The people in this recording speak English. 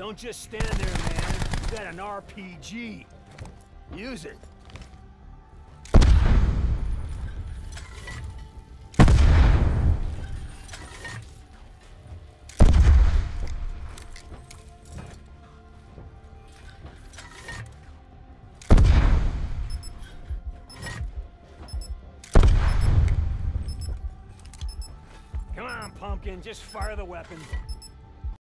Don't just stand there, man. You got an RPG. Use it. Come on, Pumpkin, just fire the weapon.